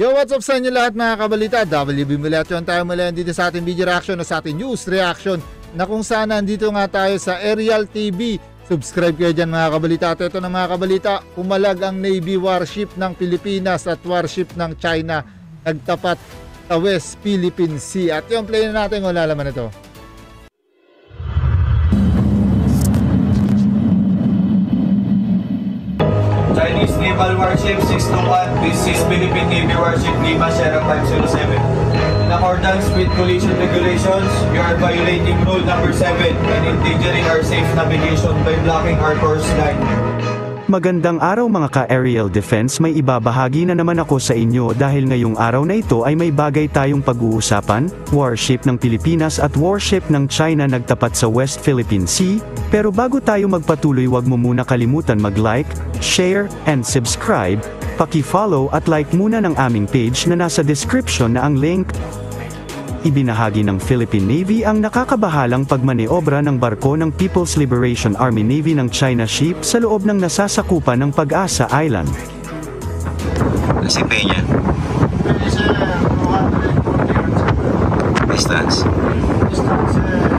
Yo, what's up sa inyo lahat mga kabalita? WB Mulatyon tayo mula dito sa ating video reaction o sa ating news reaction na kung saan nandito nga tayo sa Aerial TV. Subscribe kayo dyan mga kabalita. At ito na mga kabalita, umalag ang Navy warship ng Pilipinas at warship ng China nagtapat sa West Philippine Sea. At yung play na natin kung lalaman ito. Chinese Naval Warship 621. This is Philippine Navy Warship Lima Sierra 507. In accordance with collision regulations, you are violating rule number 7 and endangering our safe navigation by blocking our course line. Magandang araw mga ka-aerial defense. May ibabahagi na naman ako sa inyo dahil ngayong araw na ito ay may bagay tayong pag-uusapan, warship ng Pilipinas at warship ng China nagtapat sa West Philippine Sea, pero bago tayo magpatuloy wag mo muna kalimutan mag-like, share, and subscribe, paki-follow at like muna ng aming page na nasa description na ang link, ibinahagi ng Philippine Navy ang nakakabahalang pagmaneobra ng barko ng People's Liberation Army Navy ng China Ship sa loob ng nasasakupan ng Pag-asa Island. Si Peña. Distance. Chinese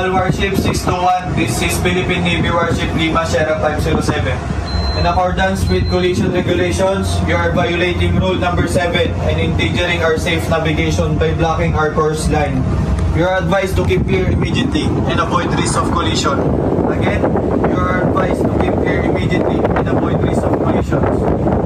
Naval Warship 621. This is Philippine Navy Warship Lima Sierra 507. In accordance with collision regulations, you are violating rule number 7 and endangering our safe navigation by blocking our course line. You are advised to keep clear immediately and avoid risk of collision. Again, you are advised to keep clear immediately and avoid risk of collisions.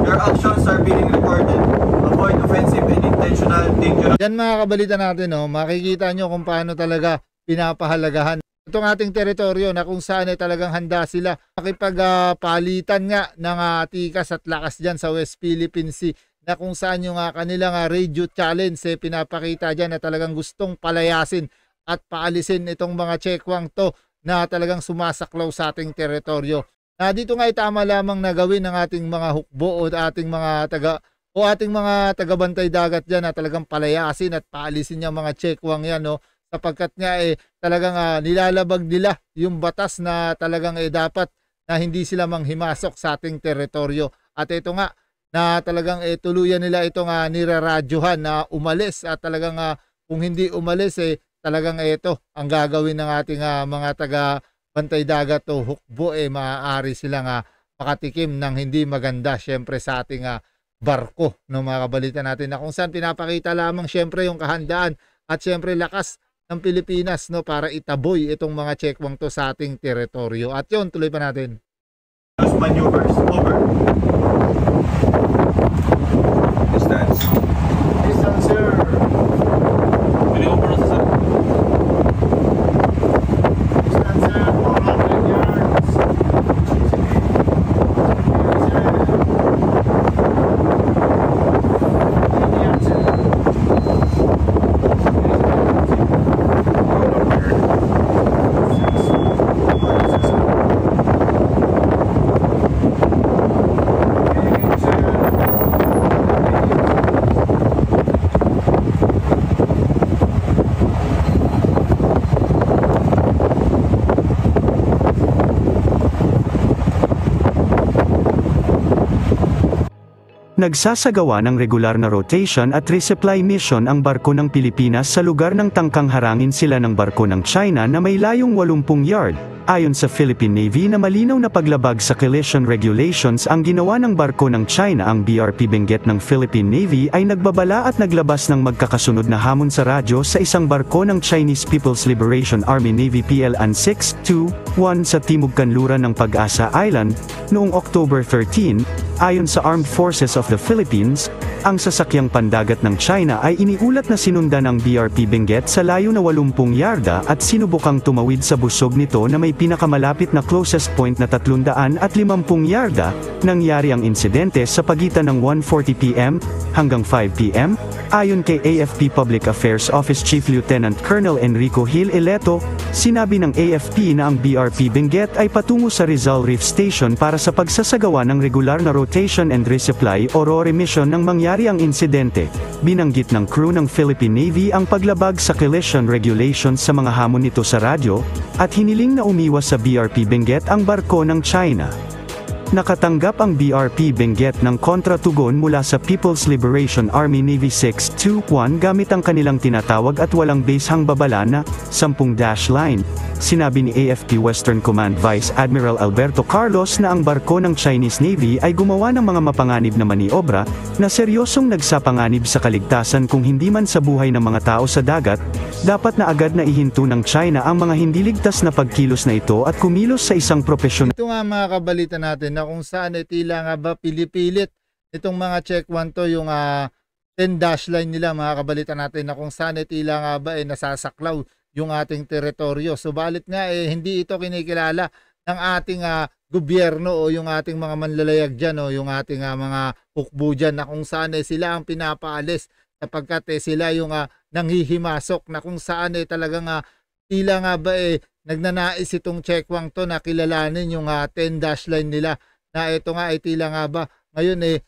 Your actions are being recorded. Avoid offensive and intentional dangerous Yan mga kabalita natin, no, makikita nyo kung paano talaga pinapahalagahan. Itong ating teritoryo na kung saan ay talagang handa sila. Makipagpalitan nga ng uh, tikas at lakas dyan sa West Philippine Sea na kung saan yung uh, kanilang uh, radio challenge eh, pinapakita dyan na talagang gustong palayasin at paalisin itong mga chekwang to na talagang sumasaklaw sa ating teritoryo. Na dito nga ay tama lamang na gawin ng ating mga hukbo o ating mga taga o ating mga tagabantay dagat dyan na talagang palayasin at paalisin yung mga chekwang yan no sapagkat nga eh talagang uh, nilalabag nila yung batas na talagang eh dapat na hindi sila manghimasok sa ating teritoryo. At ito nga na talagang eh tuluyan nila itong uh, niraradyohan na umalis at talagang uh, kung hindi umalis eh talagang eh, ito ang gagawin ng ating uh, mga taga bantay dagat o hukbo eh maaari silang uh, makatikim ng hindi maganda syempre sa ating uh, barko no mga kabalita natin na kung saan pinapakita lamang syempre yung kahandaan at syempre lakas ng Pilipinas no para itaboy itong mga chekwang to sa ating teritoryo. At yon tuloy pa natin. maneuvers. Over. Nagsasagawa ng regular na rotation at resupply mission ang barko ng Pilipinas sa lugar ng tangkang harangin sila ng barko ng China na may layong 80 yard. Ayon sa Philippine Navy na malinaw na paglabag sa collision regulations ang ginawa ng barko ng China ang BRP Benguet ng Philippine Navy ay nagbabala at naglabas ng magkakasunod na hamon sa radyo sa isang barko ng Chinese People's Liberation Army Navy PLN 621 sa timog kanluran ng Pag-asa Island noong October 13 Ayon sa Armed Forces of the Philippines, ang sasakyang pandagat ng China ay iniulat na sinundan ng BRP Benguet sa layo na 80 yarda at sinubukang tumawid sa busog nito na may pinakamalapit na closest point na 350 yarda, Nangyari ang insidente sa pagitan ng 1.40pm hanggang 5pm, ayon kay AFP Public Affairs Office Chief Lieutenant Colonel Enrico Hill Eleto, sinabi ng AFP na ang BRP Benguet ay patungo sa Rizal Reef Station para sa pagsasagawa ng regular na rotation and resupply o RORE mission nang mangyari ang insidente. Binanggit ng crew ng Philippine Navy ang paglabag sa collision regulations sa mga hamon nito sa radyo, at hiniling na umiwas sa BRP Benguet ang barko ng China. Nakatanggap ang BRP Benguet ng kontratugon mula sa People's Liberation Army Navy 621 gamit ang kanilang tinatawag at walang basehang babala na 10 dash line. Sinabi ni AFP Western Command Vice Admiral Alberto Carlos na ang barko ng Chinese Navy ay gumawa ng mga mapanganib na maniobra na seryosong nagsapanganib sa kaligtasan kung hindi man sa buhay ng mga tao sa dagat, dapat na agad na ihinto ng China ang mga hindi ligtas na pagkilos na ito at kumilos sa isang profesional Ito nga mga kabalita natin na kung saan eh, tila nga ba pilipilit itong mga check one to yung ah, 10 dash line nila mga kabalita natin na kung saan eh, tila nga ba eh, nasasaklaw yung ating teritoryo. Subalit nga eh, hindi ito kinikilala ng ating ah, gobyerno o yung ating mga manlalayag dyan o yung ating ah, mga hukbo dyan na kung saan eh, sila ang pinapaalis sapagkat eh, sila yung ah, nanghihimasok na kung saan eh, talagang ah, tila nga ba eh nagnanais itong checkwang to na kilalanin yung ah, 10 dash line nila na ito nga ay tila nga ba ngayon eh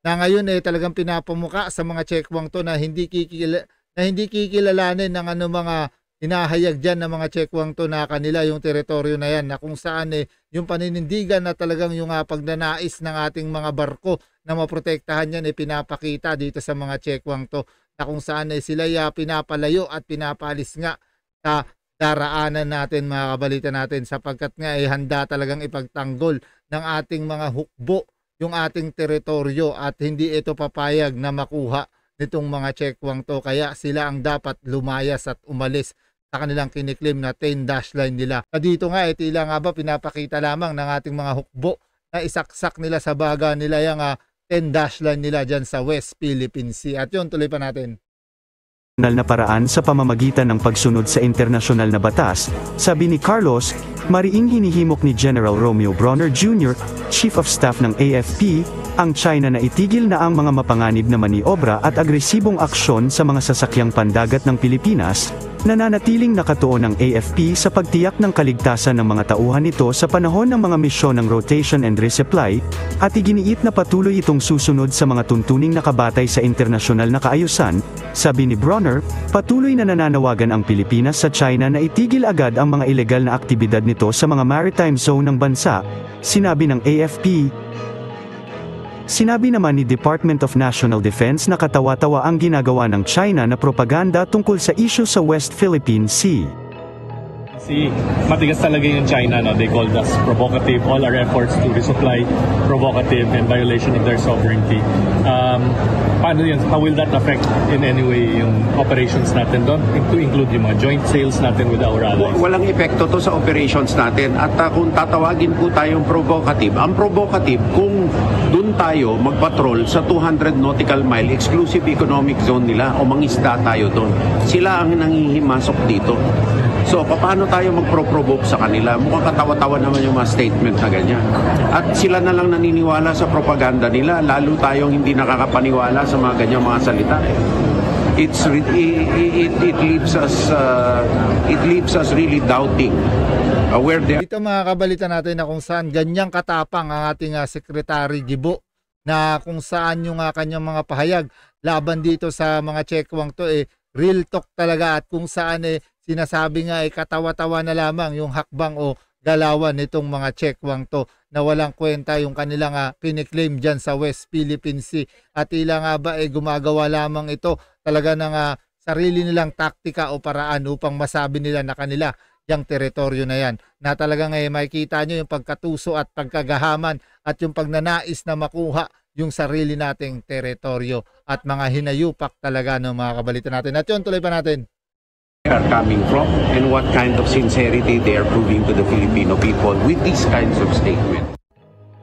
na ngayon eh talagang pinapamuka sa mga checkwang to na hindi kikila, na hindi kikilalanin ng ano mga hinahayag dyan ng mga checkwang to na kanila yung teritoryo na yan na kung saan eh yung paninindigan na talagang yung ah, pagnanais ng ating mga barko na maprotektahan yan eh pinapakita dito sa mga checkwang to na kung saan eh sila ya pinapalayo at pinapalis nga sa daraanan natin mga kabalita natin sapagkat nga ay handa talagang ipagtanggol ng ating mga hukbo yung ating teritoryo at hindi ito papayag na makuha nitong mga checkwang to kaya sila ang dapat lumayas at umalis sa kanilang kiniklim na 10 dash line nila. Na dito nga eh, tila nga ba pinapakita lamang ng ating mga hukbo na isaksak nila sa baga nila yung ah, 10 dash line nila dyan sa West Philippine Sea. At yun, tuloy pa natin. Na paraan sa pamamagitan ng pagsunod sa internasyonal na batas, sabi ni Carlos, mariing hinihimok ni General Romeo Bronner Jr., Chief of Staff ng AFP, ang China na itigil na ang mga mapanganib na maniobra at agresibong aksyon sa mga sasakyang pandagat ng Pilipinas, nananatiling nakatuon ng AFP sa pagtiyak ng kaligtasan ng mga tauhan nito sa panahon ng mga misyon ng rotation and resupply, at iginiit na patuloy itong susunod sa mga tuntuning nakabatay sa internasyonal na kaayusan, sabi ni Bronner, patuloy na nananawagan ang Pilipinas sa China na itigil agad ang mga ilegal na aktibidad nito sa mga maritime zone ng bansa, sinabi ng AFP. Sinabi naman ni Department of National Defense na katawa-tawa ang ginagawa ng China na propaganda tungkol sa issue sa West Philippine Sea. Kasi matigas talaga yung China, no? they called us provocative. All our efforts to resupply provocative and violation of their sovereignty. Um, paano yun? How will that affect in any way yung operations natin doon? To include yung mga joint sales natin with our allies. Walang epekto to sa operations natin at uh, kung tatawagin po tayong provocative, ang provocative kung doon tayo magpatrol sa 200 nautical mile exclusive economic zone nila o mangisda tayo doon. Sila ang nangihimasok dito. So, paano tayo magpro-provoke sa kanila? Mukhang katawa-tawa naman yung mga statement na ganyan. At sila na lang naniniwala sa propaganda nila, lalo tayong hindi nakakapaniwala sa mga ganyang mga salita it's it, it, it leaves us uh, it leaves us really doubting uh, where they Dito mga kabalita natin na kung saan ganyang katapang ang ating ah, Secretary Gibo na kung saan yung ah, kanyang mga pahayag laban dito sa mga checkwang to eh real talk talaga at kung saan eh sinasabi nga eh katawa-tawa na lamang yung hakbang o galawan nitong mga checkwang to na walang kwenta yung kanilang uh, kiniklaim dyan sa West Philippine Sea at tila nga ba eh gumagawa lamang ito talaga ng ah, sarili nilang taktika o paraan upang masabi nila na kanila yung teritoryo na yan. Na talagang eh, makikita nyo yung pagkatuso at pagkagahaman at yung pagnanais na makuha yung sarili nating teritoryo at mga hinayupak talaga ng mga kabalita natin. At yun, tuloy pa natin. Are coming from and what kind of sincerity they are proving to the Filipino people with these kinds of statements.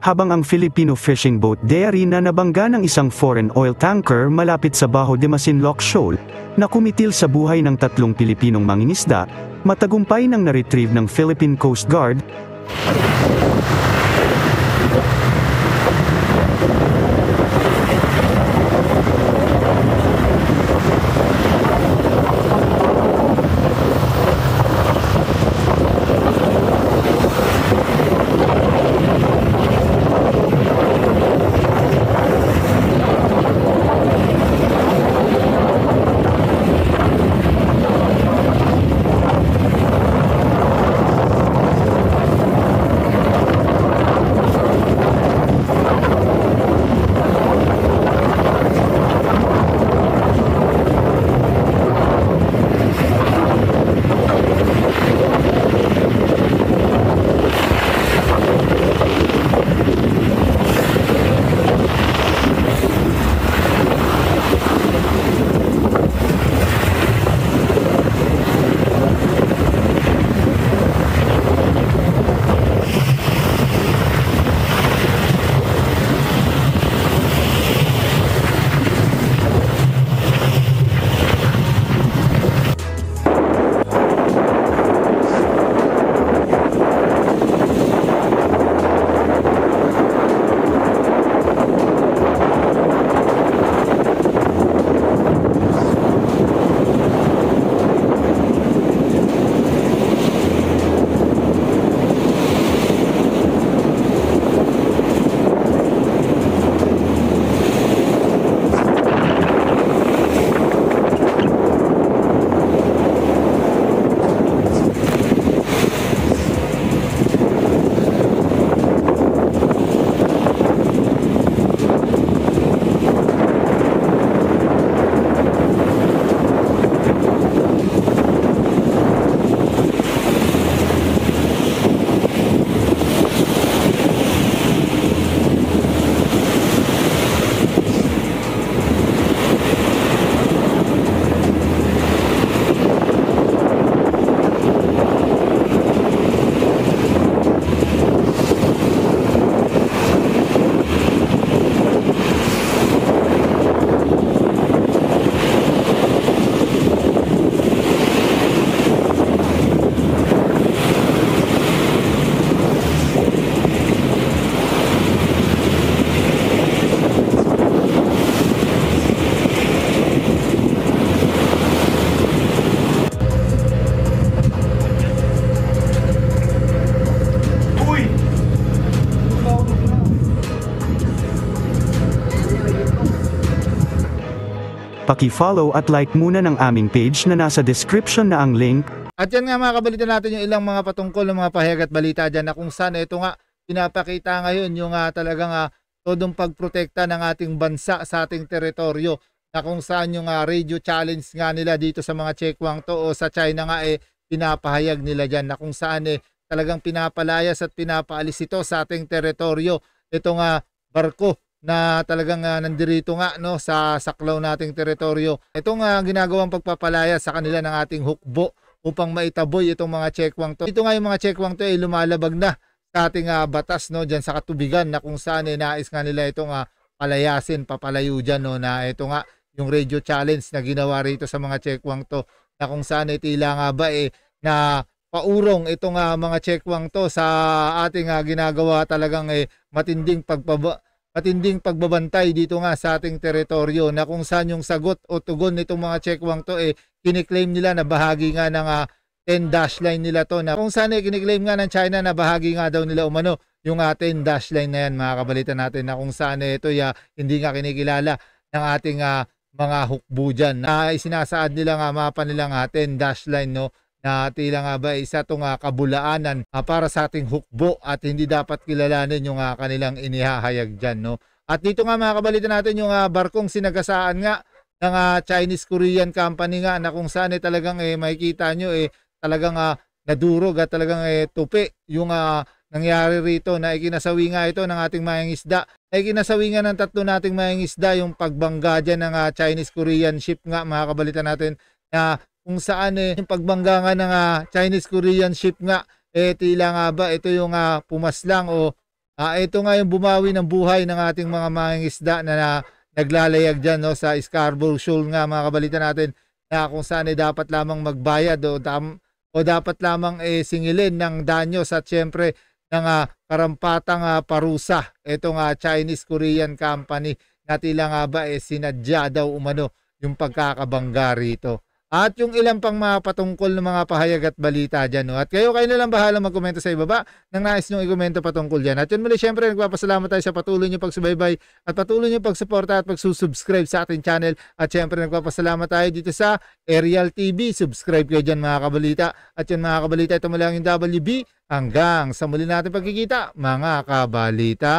Habang ang Filipino fishing boat Dairy na nabangga ng isang foreign oil tanker malapit sa Baho de Masinloc Shoal, na kumitil sa buhay ng tatlong Pilipinong mangingisda, matagumpay nang na-retrieve ng Philippine Coast Guard, Paki-follow at like muna ng aming page na nasa description na ang link. At yan nga mga kabalita natin yung ilang mga patungkol ng mga pahayag at balita dyan na kung saan ito nga pinapakita ngayon yung ah, talagang uh, todong pagprotekta ng ating bansa sa ating teritoryo. Na kung saan yung ah, radio challenge nga nila dito sa mga Chekwang to o sa China nga eh pinapahayag nila dyan. Na kung saan eh talagang pinapalayas at pinapaalis ito sa ating teritoryo. Ito nga barko na talagang uh, nandirito nga no sa saklaw nating teritoryo. Ito nga ginagawang pagpapalaya sa kanila ng ating hukbo upang maitaboy itong mga chekwang to. Ito nga yung mga chekwang to ay lumalabag na sa ating uh, batas no diyan sa katubigan na kung saan eh, nais nga nila itong uh, palayasin, papalayo dyan no na ito nga yung radio challenge na ginawa rito sa mga chekwang to na kung saan eh, tila nga ba eh na paurong itong uh, mga chekwang to sa ating uh, ginagawa talagang eh, matinding pagbaba matinding pagbabantay dito nga sa ating teritoryo na kung saan yung sagot o tugon nitong mga chekwang to eh kiniklaim nila na bahagi nga ng uh, 10 dash line nila to na kung saan eh kiniklaim nga ng China na bahagi nga daw nila umano yung uh, 10 dash line na yan mga kabalita natin na kung saan eh, ito ya hindi nga kinikilala ng ating uh, mga hukbo dyan. Na isinasaad nila nga mapa nila nga 10 dash line no na tila nga ba isa itong uh, kabulaanan uh, para sa ating hukbo at hindi dapat kilalanin yung uh, kanilang inihahayag dyan. No? At dito nga mga kabalita natin yung uh, barkong sinagasaan nga ng uh, Chinese-Korean company nga na kung saan eh, talagang eh, makikita nyo eh, talagang uh, nadurog at talagang eh, tupi yung uh, nangyari rito na ikinasawi nga ito ng ating mayang isda. Na ikinasawi nga ng tatlo nating mayang isda yung pagbangga dyan ng uh, Chinese-Korean ship nga mga kabalita natin na kung saan eh, yung pagbangga nga ng uh, Chinese-Korean ship nga, eh tila nga ba ito yung uh, pumaslang o uh, ito nga yung bumawi ng buhay ng ating mga mangingisda na, na naglalayag dyan no, sa Scarborough Shoal nga mga kabalita natin na kung saan eh, dapat lamang magbayad o, tam, o dapat lamang eh, singilin ng danyo sa siyempre ng uh, karampatang uh, parusa itong uh, Chinese-Korean company na tila nga ba eh, sinadya daw umano yung pagkakabangga rito. At yung ilang pang mga patungkol ng mga pahayag at balita dyan. No? At kayo, kayo na lang bahala magkomento sa ibaba nang nais nyo i-komento patungkol dyan. At yun muli, syempre, nagpapasalamat tayo sa patuloy nyo pagsubaybay at patuloy nyo pagsuporta at pagsusubscribe sa ating channel. At syempre, nagpapasalamat tayo dito sa Aerial TV. Subscribe kayo dyan mga kabalita. At yun mga kabalita, ito muli ang yung WB. Hanggang sa muli natin pagkikita, mga kabalita.